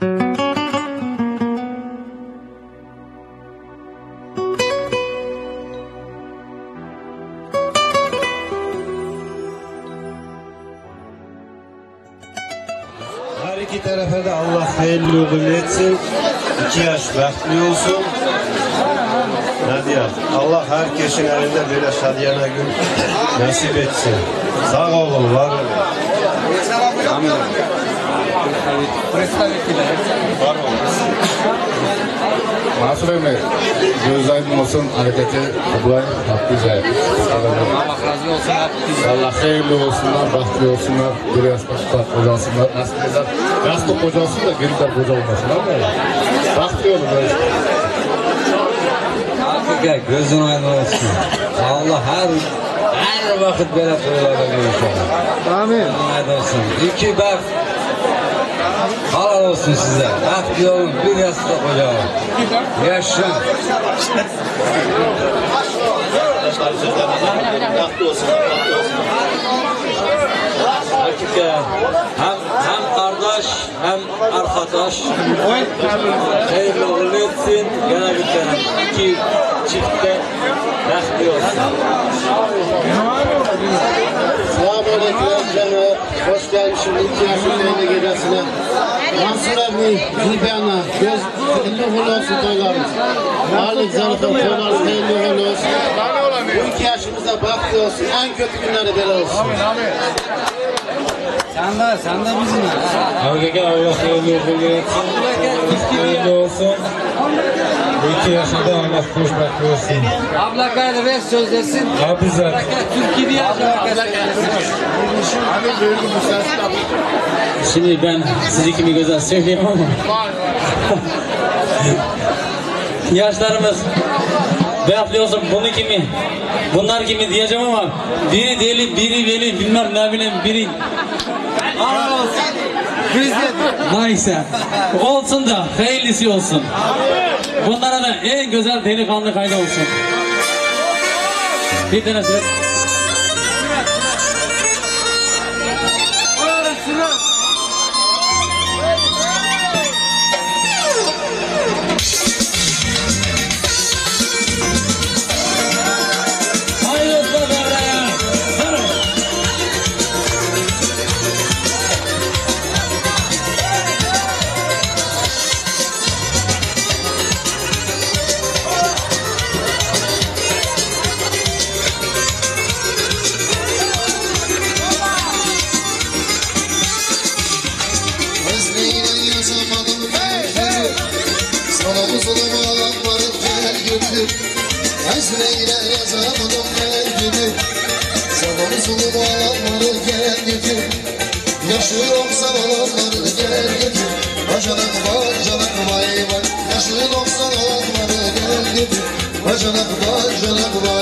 Her iki Allah hayırlı uğurlu etsin. İki yaş bekli olsun. Diyeyim? Allah herkesin elinde böyle şadiyana gün nasip etsin. Sağ olun, var olun. Mansur Emre, göz aydın olsun, hareketi Kublay Hakkı'ya. Allah razı olsun. Allah hayırlı olsunlar, bahtlı olsunlar, bir yaşta tutar kocasınlar, nasip eder. Yaşta kocasın da bir de koca olmasınlar mı? Bahtlı olun. Hakikaten gözün aydın olsun. Allah her her vakit böyle buralarda görüşelim. Amin. Aydın olsun. İki bak. Halal olsun size. Bahtlı olun. Bir yastık. Yaşın. Hakikaten hem, hem kardeş hem arkadaş hayırlı uğurlu etsin. Gene bir tane iki çifte bahtlı olsun. Selamünaleyküm canım. Hoş gelmişsin iki yaşın yayına gecesine. Mansur abi, Zülfiyan'a, göz hayırlı uğurlu olsun toylarımız. Varlık zarfı toylarımız hayırlı uğurlu olsun. Bu iki yaşımıza baktı olsun. En kötü günleri böyle olsun. Sen de, sen de bizimle. Hakikaten Allah hayırlı uğurlu etsin. Hayırlı olsun. İki yaşında Allah hoşbak olsun. Abla gayrı ver söz desin. Abi zaten. Türkiye'de yaşamak Şimdi ben sizi kimi güzel söyleyeyim ama. Yaşlarımız Beyafli olsun bunu kimi bunlar kimi diyeceğim ama biri deli biri veli bilmem ne bileyim biri Biz de Neyse olsun da hayırlısı olsun. Bunlara da en güzel delikanlı kaydı olsun. Bir tane Virgin of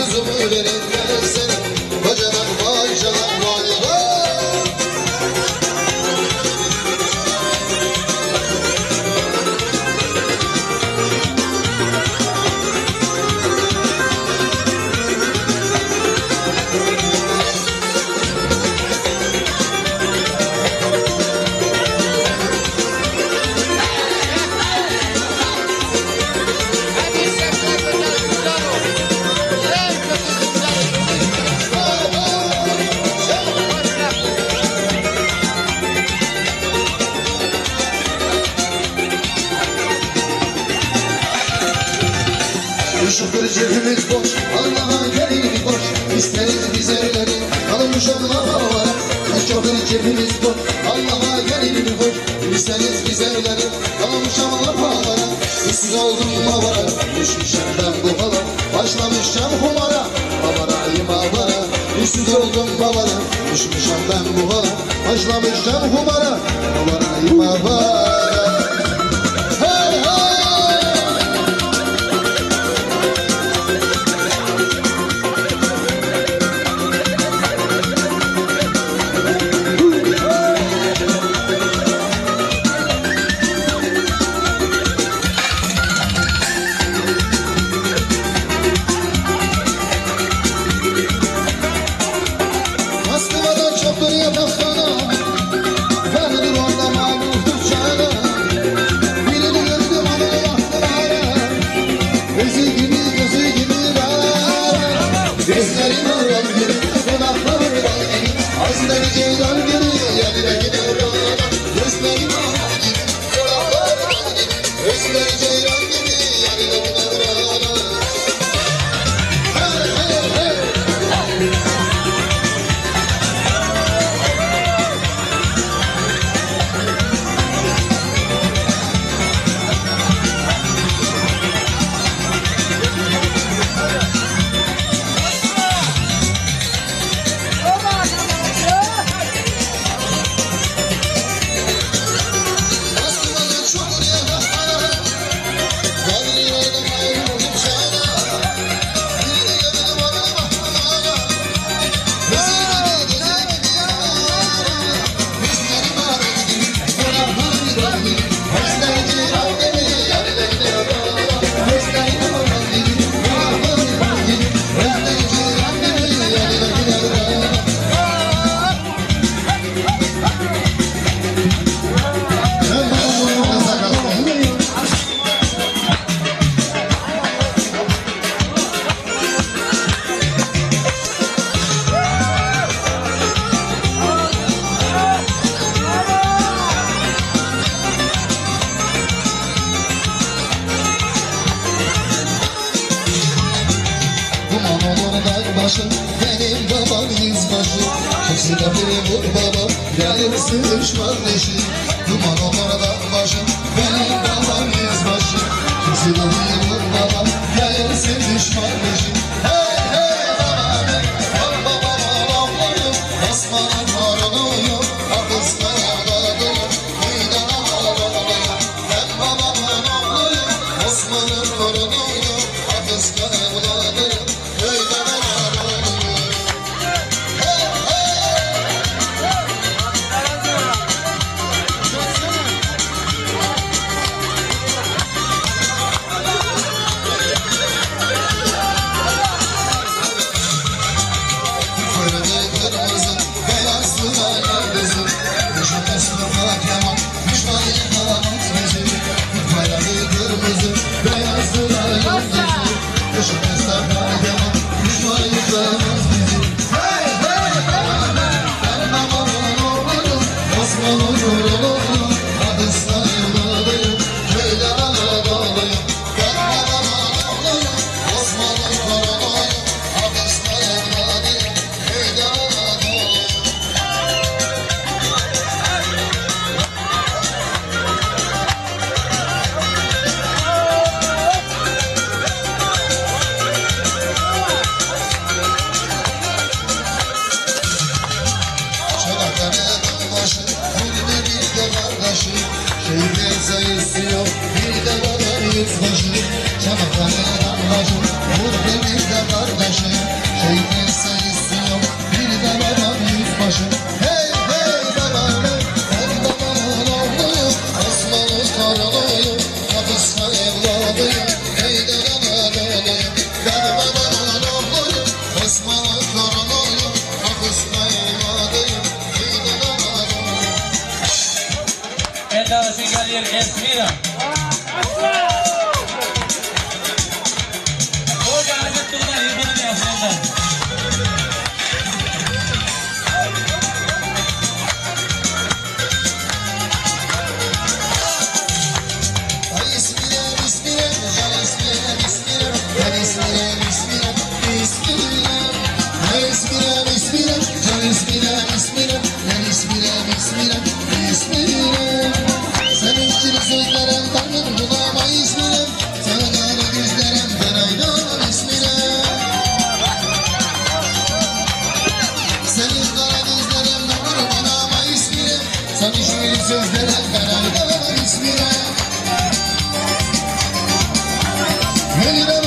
i'm zubur edin sözlere kararlar ismine. Eline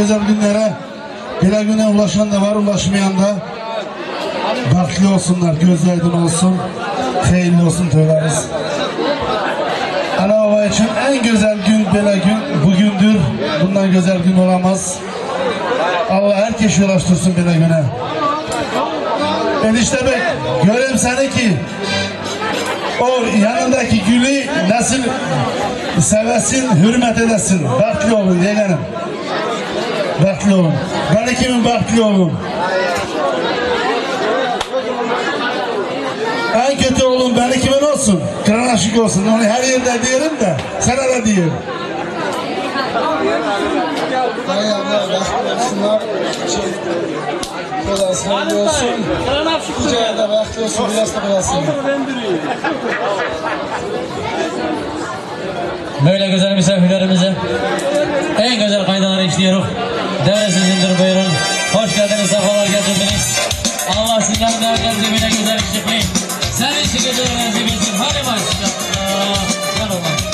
güzel günlere. Böyle güne ulaşan da var, ulaşmayan da. Bahtlı olsunlar, göz aydın olsun. Hayırlı olsun töyleriz. Ana baba için en güzel gün böyle gün bugündür. Bundan güzel gün olamaz. Allah herkes ulaştırsın böyle güne. Enişte bey göreyim seni ki o yanındaki gülü nasıl sevesin, hürmet edesin. Bahtlı olun yeğenim. Bahtlı olun. Ben kimin bahtlı olun. En kötü oğlum beni kimin olsun? Kıran aşık olsun. Onu her yerde diyelim de sana da diyeyim. Hay Allah olsunlar. Şey, kolasın olsun. Kolasın. Böyle güzel misafirlerimize en güzel kaynaları işliyoruz. Devresizindir buyurun. Hoş geldiniz, sefalar getirdiniz. Allah sizlerin değerlerinizi bile güzel işitmeyin. Senin için güzellerinizi bilsin. Hadi maşallah. Gel oğlum.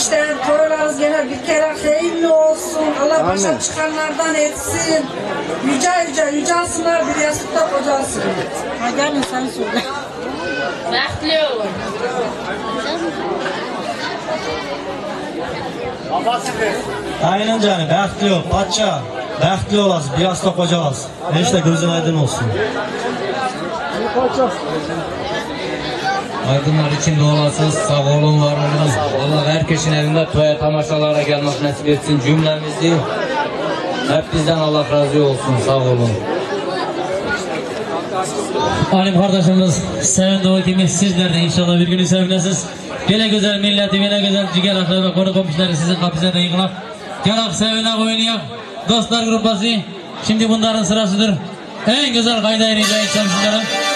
İşte toralarımız genel bir kere hayırlı olsun. Allah Amin. başa çıkanlardan etsin. Yüce yüce yücelsinler bir yastıkta kocalsın. Ha gelin sen söyle. Bekliyorum. Aynen canım, bəxtli ol, patça, bəxtli olasın, bir hasta qoca olasın. Heç gözün aydın olsun. Patça. Aydınlar için olasınız. Sağ olun, var olunuz. Allah herkesin evinde toya tamaşalara gelmek nasip etsin cümlemizi. Hep bizden Allah razı olsun. Sağ olun. Alim kardeşimiz Sevin Doğu kimi sizler de inşallah bir günü sevinesiz. Gene güzel milleti, gene güzel ciger akları ve konu komşuları sizin kapınıza da yıkılak. Gelak sevine oynayak. Dostlar grupası. Şimdi bunların sırasıdır. En güzel kaydayını rica edeceğim sizlere.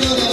Hallelujah.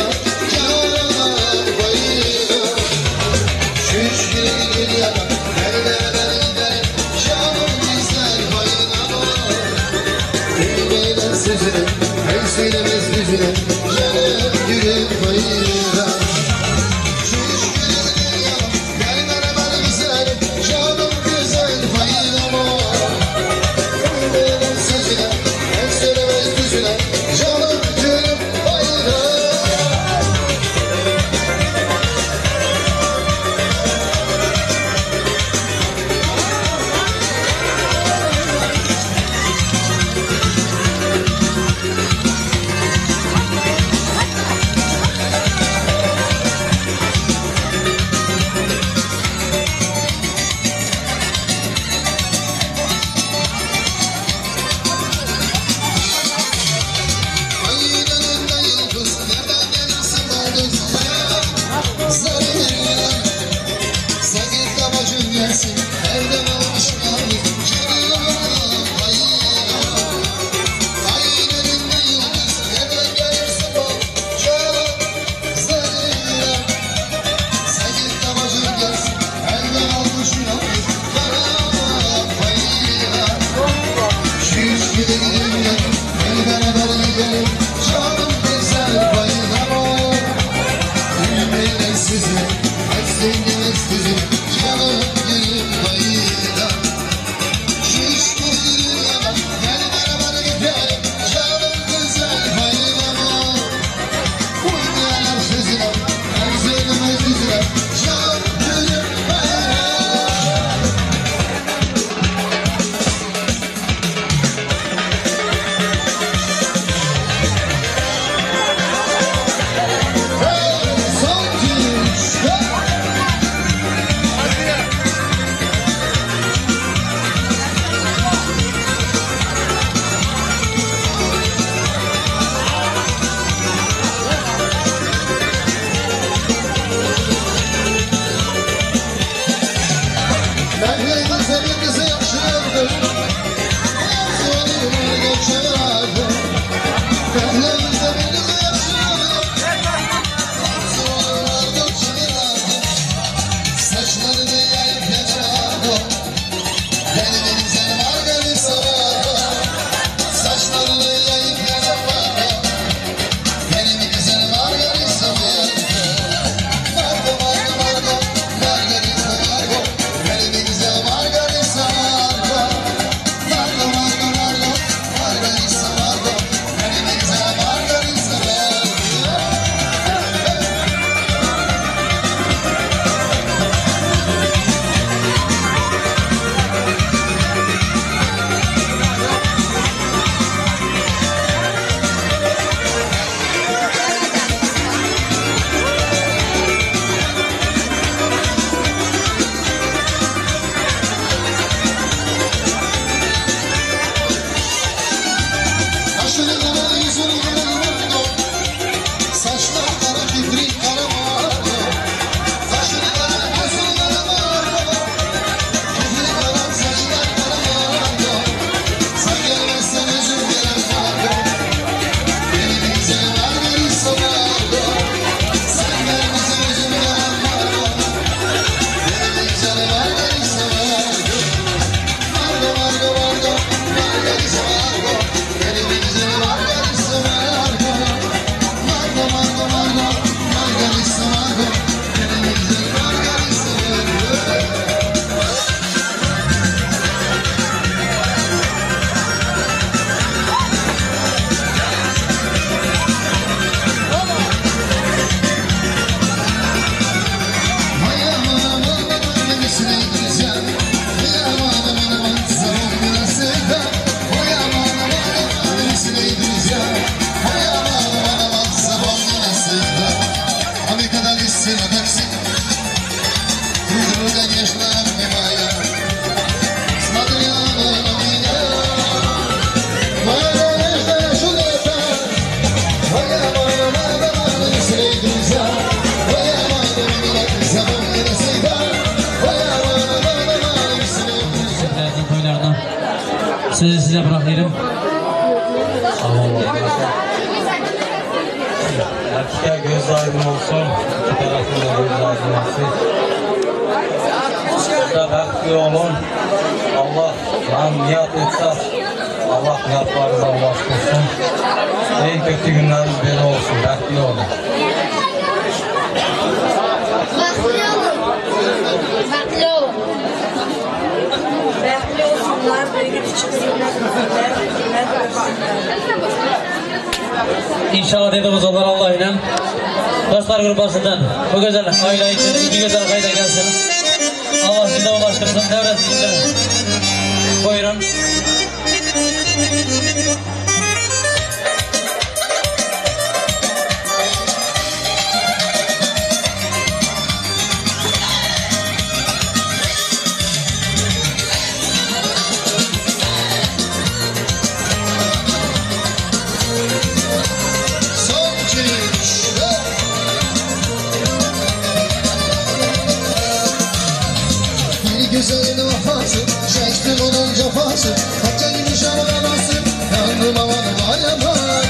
Ey güzelin vefası Çektim onun cefası. Kaça gülüş arabası Yandım aman var yaman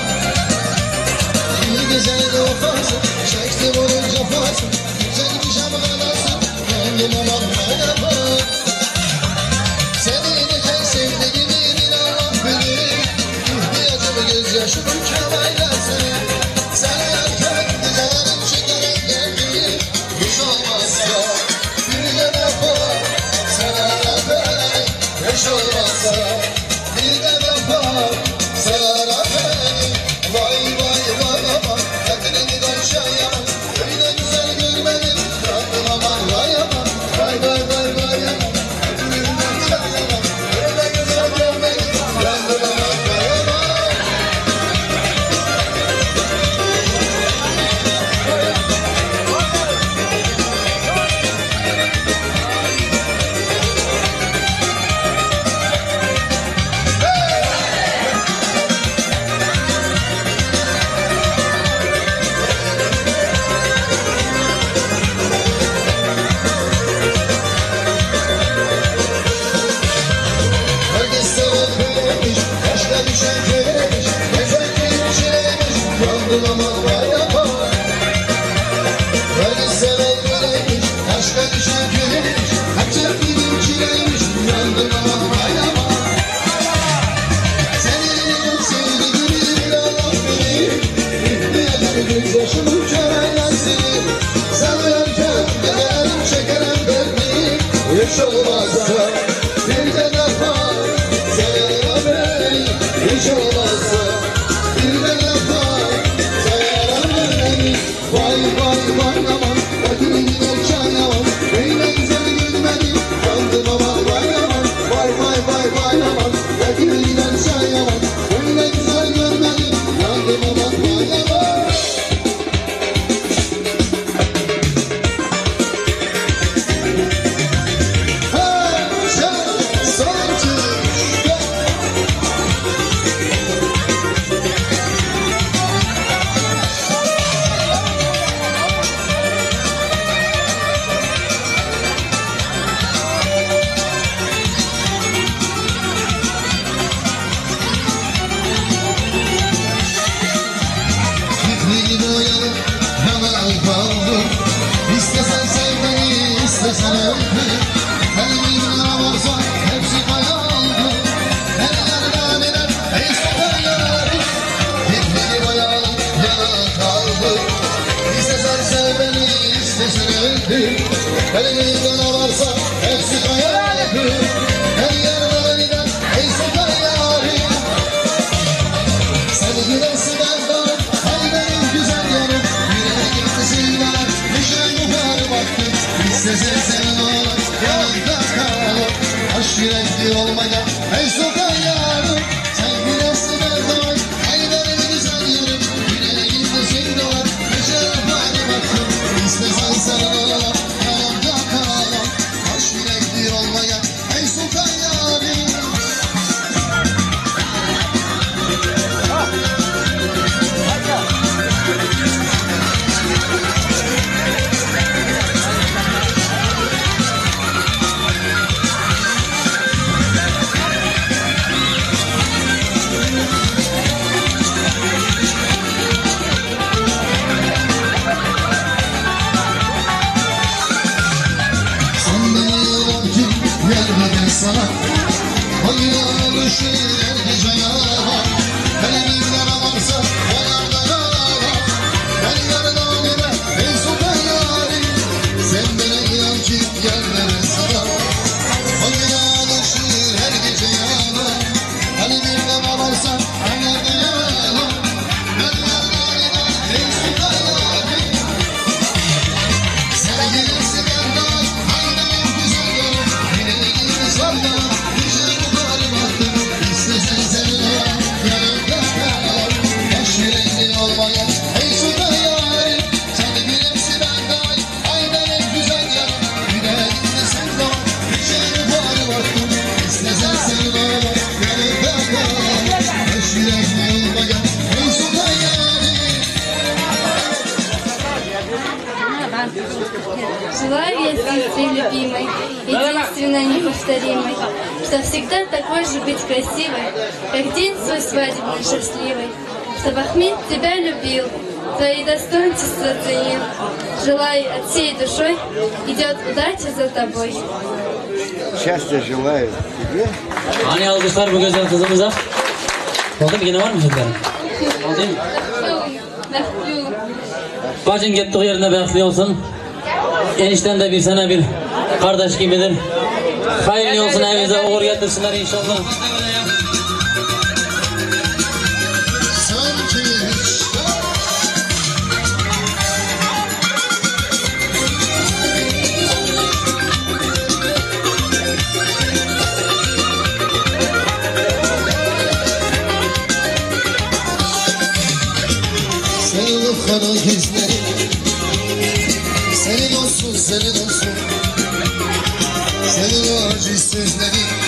Ey güzelin vefası Çektim onun cefası. Kaça gülüş arabası Yandım aman var yaman за тобой. Счастья желаю тебе. Hani alkışlar bu güzel kızımıza. Oldu mu? Yine var mı sizlere? Oldu mu? Bacın gittiği yerine bereketli olsun. Enişten de bir sene bir kardeş gibidir. Hayırlı olsun evinize uğur getirsinler inşallah. Senin o acısızların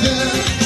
Yeah.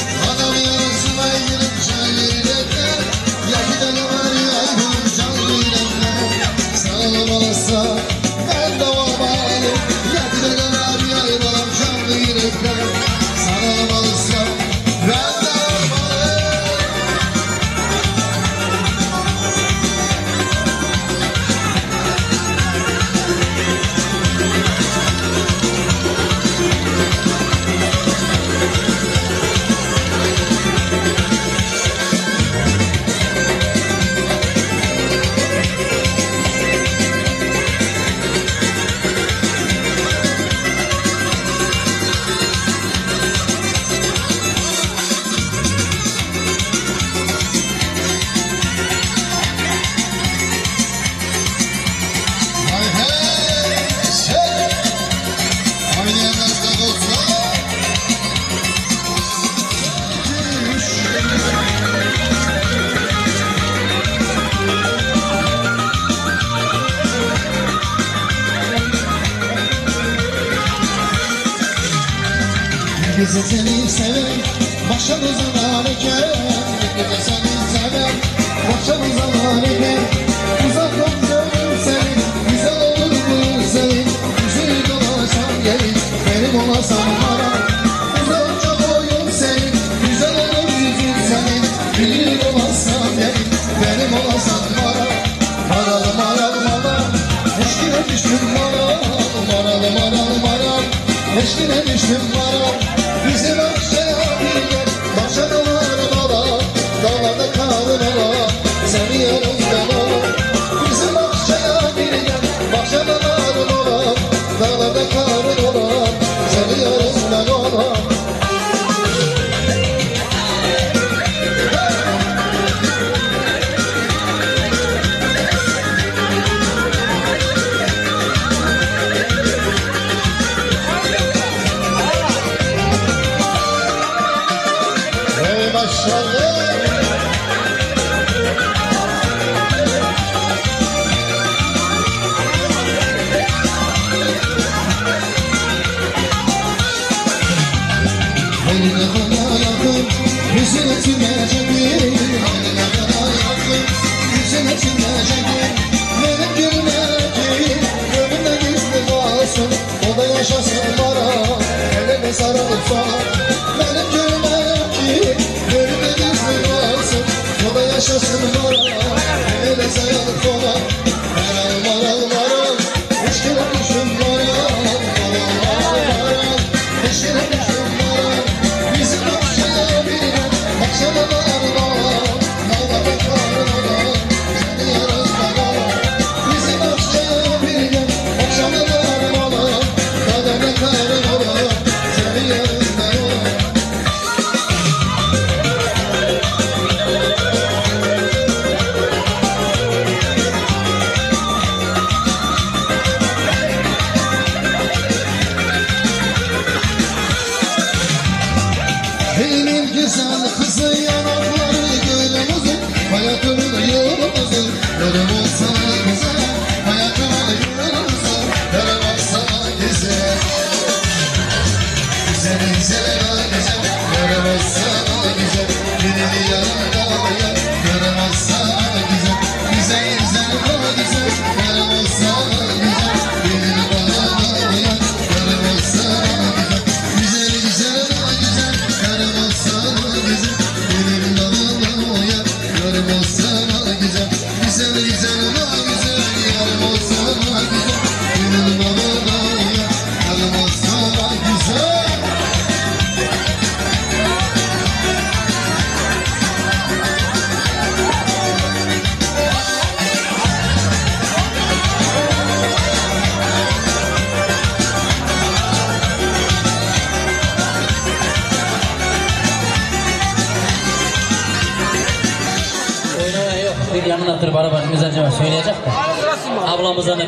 Baby.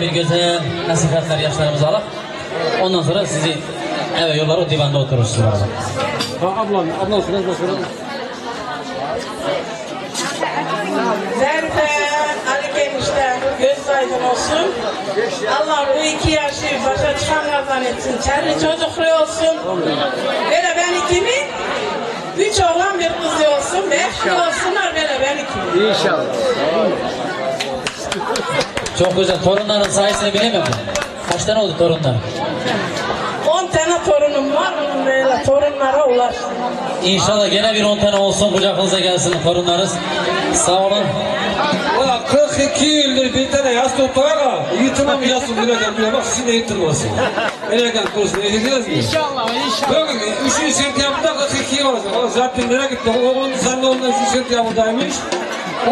Bir güzel nasihatler yaşlarımızı alıp ondan sonra sizi eve yollar o divanda oturursunuz beraber. Ablam, ablam şuna söyle. Zerfe, Ali Geniş'ten göz aydın olsun. Allah bu iki yaşı başa çıkanlardan etsin. Kendi çocuklu olsun. Böyle ben ikimi, üç oğlan bir kızı olsun. Beş olsunlar böyle ben ikimi. Çok güzel. Torunların sayısını bilemem. Kaç tane oldu torunlar? On tane torunum var. Böyle torunlara ulaştım. İnşallah gene bir 10 tane olsun kucağınıza gelsin torunlarınız. Sağ olun. Ulan 42 yıldır bir tane yas toprağa yas toprağa bile bak sizin de yıtılmasın. Elegan kursun edeceğiz mi? İnşallah inşallah. Bakın 3. sentyapıda 42 yıl olacak. O zaten nereye gitti? O sen de ondan 3. sentyapıdaymış.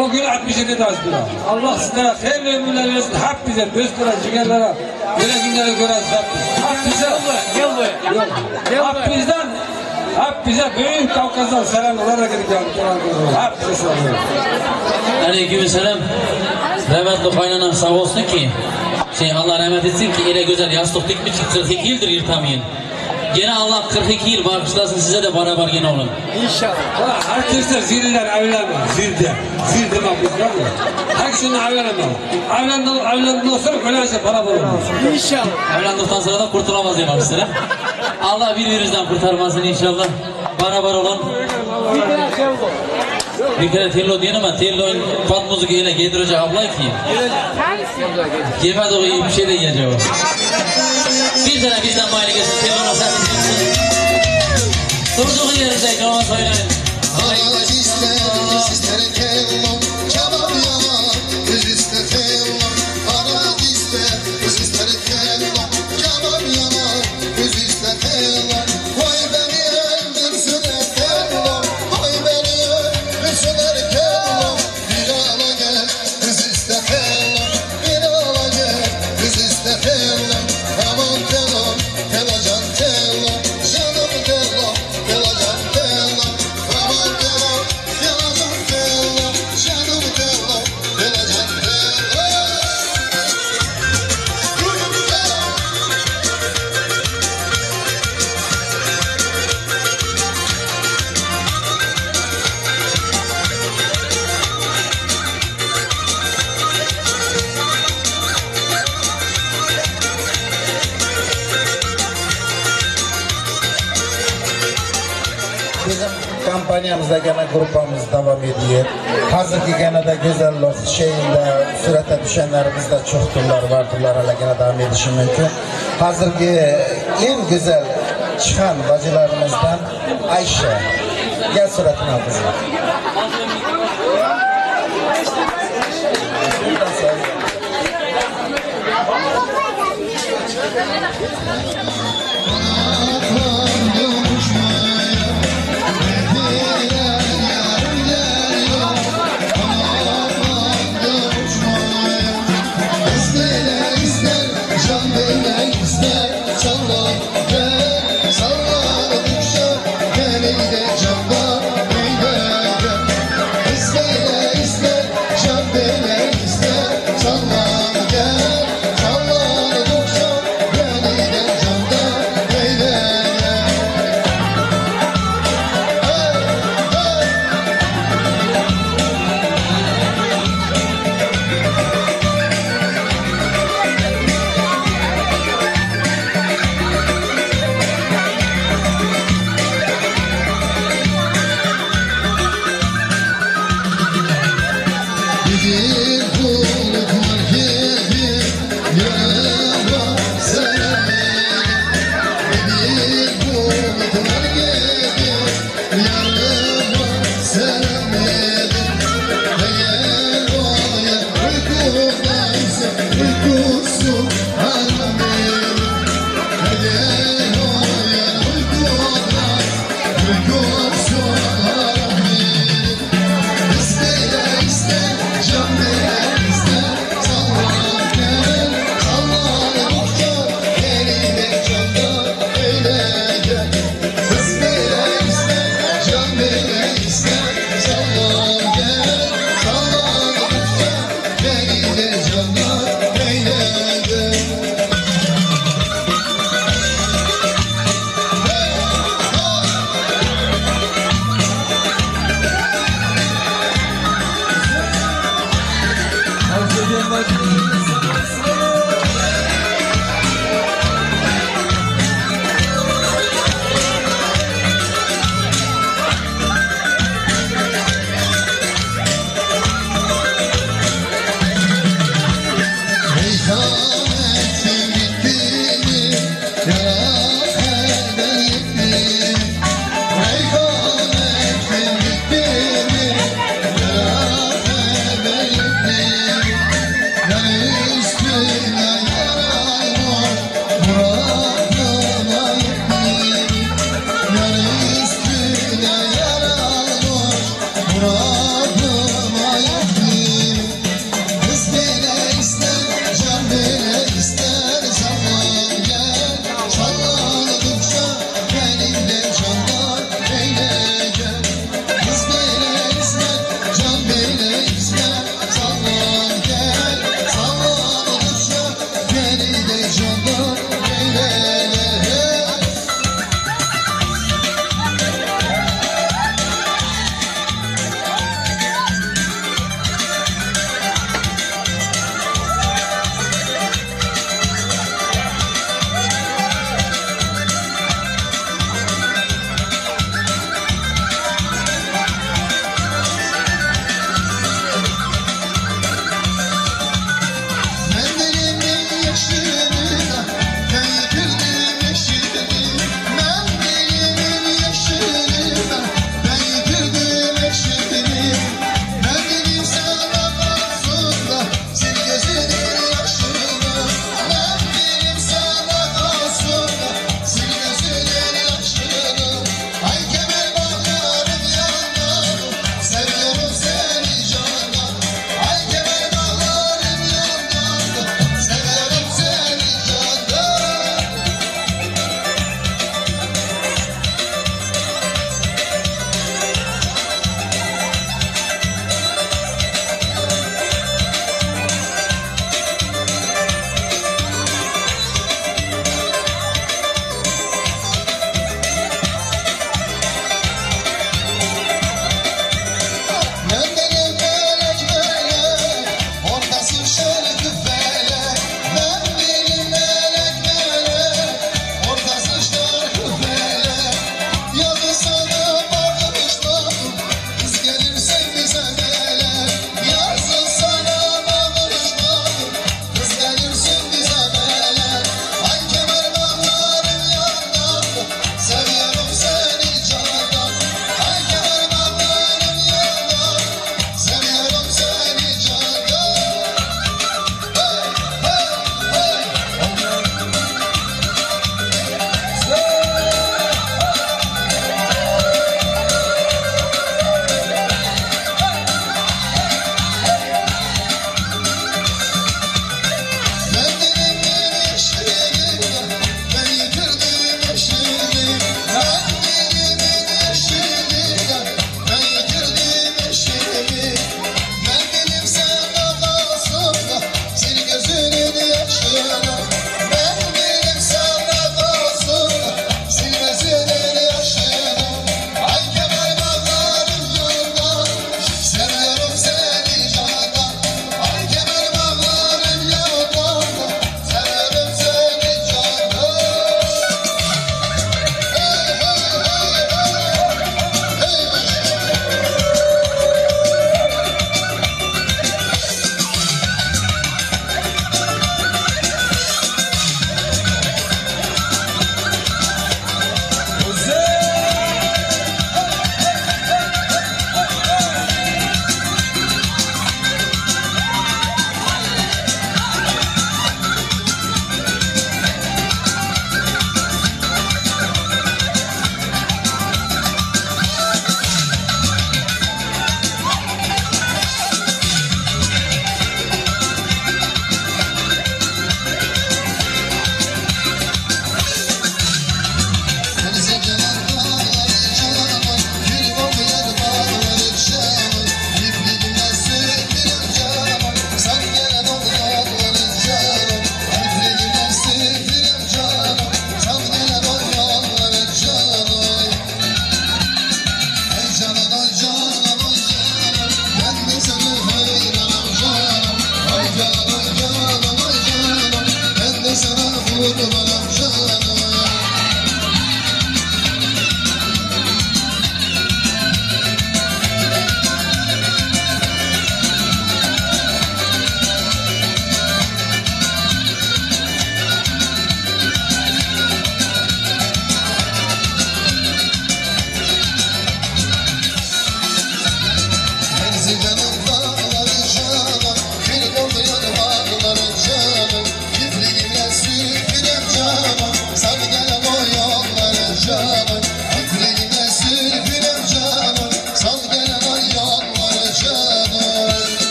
O gün 67 de az bir daha. Allah sizlere hayırlı ömürler versin. Hak bize, dostlara, ciğerlere, böyle günlere göre Rabbim. Hak bize. Gel buraya. Hak bizden. Hak bize büyük Kavkaz'dan. Nereye gidip geldik? Hak bize selamlar. Aleykümselam. Rahmetli kaynanam sağ olsun ki şey Allah rahmet etsin ki öyle güzel yastık dikmiş 42 yıldır yırtamayın. Gene Allah 42 yıl bağışlasın size de beraber gene olun. Ulan Herkesler zirler evlenme. Zirde. Zirde var mı? Herkesin evlenme. Evlendim, evlendim sonra öyleyse para bulur. Evlendikten sonra da kurtulamaz demiştir. ha? Allah birbirinizden kurtarmasın inşallah. Beraber olun. Bir kere tello diyelim ama tello'nun pat müzik ile getirecek abla ki. Yemedi o iyi bir şey de yiyecek o. Bir tane bizden maylı gelsin tello'na sen çıksın. Todos os dias é que nós veremos. gruppamiz davom etib hozirgi yanada go'zal sheinda suratga tushganlarimizda cho'xtinlar va turlar yana davom Hazır mumkin hozirgi eng go'zal chiqqan Ayşe. Gel suratına kızlar. jamais